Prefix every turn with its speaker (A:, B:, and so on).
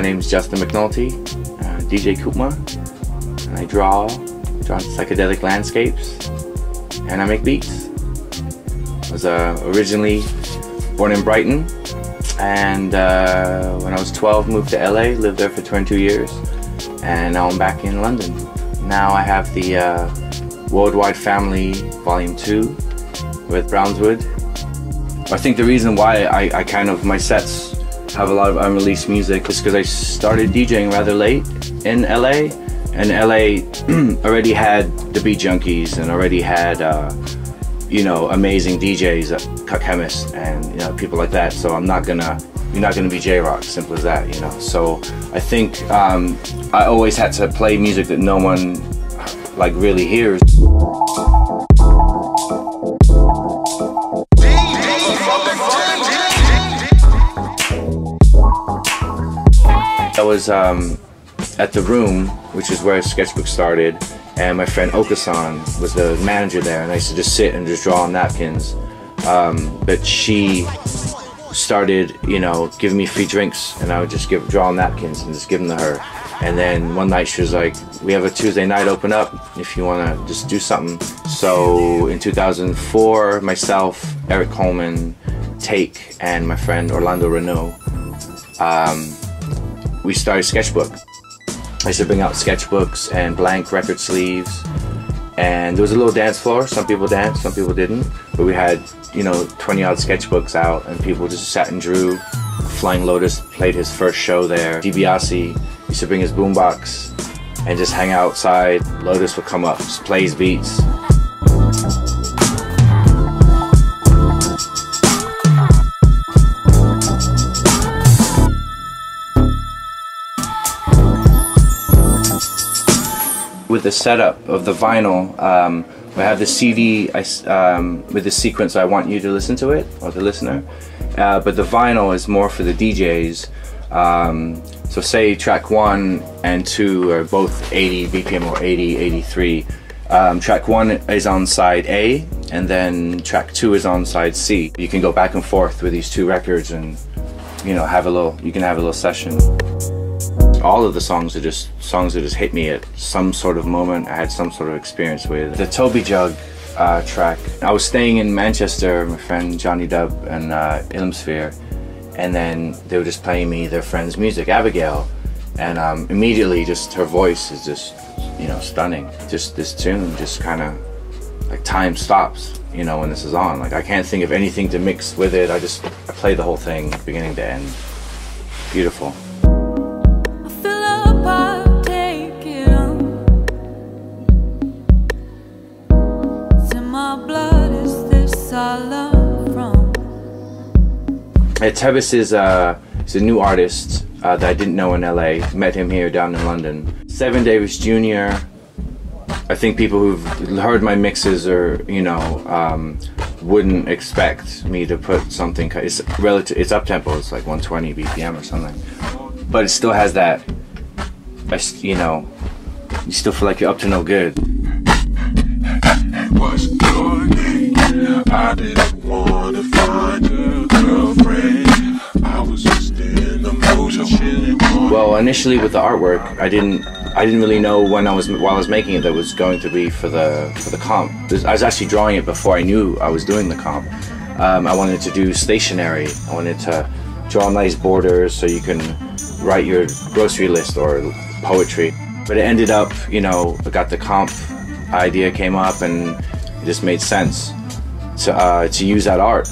A: name is Justin McNulty, uh, DJ Kutmah, and I draw, draw psychedelic landscapes, and I make beats. I was uh, originally born in Brighton, and uh, when I was 12 moved to LA, lived there for 22 years, and now I'm back in London. Now I have the uh, Worldwide Family Volume 2 with Brownswood. I think the reason why I, I kind of, my sets have a lot of unreleased music is because I started DJing rather late in LA, and LA already had the Beat Junkies and already had, uh, you know, amazing DJs, uh, Cut Chemist, and you know people like that. So I'm not gonna, you're not gonna be J Rocc, simple as that, you know. So I think um, I always had to play music that no one like really hears. Was um, at the room, which is where Sketchbook started, and my friend Okasan was the manager there, and I used to just sit and just draw on napkins. Um, but she started, you know, giving me free drinks, and I would just give draw on napkins and just give them to her. And then one night she was like, "We have a Tuesday night open up if you want to just do something." So in 2004, myself, Eric Coleman, Take, and my friend Orlando Renault. Um, we started Sketchbook. I used to bring out sketchbooks and blank record sleeves. And there was a little dance floor. Some people danced, some people didn't. But we had, you know, 20 odd sketchbooks out and people just sat and drew. Flying Lotus played his first show there. DiBiase used to bring his boombox and just hang outside. Lotus would come up, just play his beats. With the setup of the vinyl, um, I have the CD I, um, with the sequence I want you to listen to it, or the listener. Uh, but the vinyl is more for the DJs. Um, so say track one and two are both 80 BPM or 80, 83. Um, track one is on side A, and then track two is on side C. You can go back and forth with these two records and, you know, have a little, you can have a little session all of the songs are just songs that just hit me at some sort of moment I had some sort of experience with. The Tobyjug uh, track, I was staying in Manchester, my friend Jonny Dub and uh, Illum Sphere, and then they were just playing me their friend's music, Abigail, and um, immediately just her voice is just, you know, stunning. Just this tune just kind of, like time stops, you know, when this is on. Like I can't think of anything to mix with it. I just I play the whole thing beginning to end. Beautiful. Tebis is uh, is a new artist uh, that I didn't know in LA. Met him here down in London. Seven Davis Jr. I think people who've heard my mixes or you know um, wouldn't expect me to put something. It's relative. It's up tempo. It's like 120 BPM or something, but it still has that. You know, you still feel like you're up to no good. I didn't Initially with the artwork, I didn't I didn't really know when I was while I was making it that it was going to be for the for the comp. I was actually drawing it before I knew I was doing the comp. Um, I wanted to do stationery. I wanted to draw nice borders so you can write your grocery list or poetry. But it ended up, you know, I got the comp idea came up and it just made sense to uh, to use that art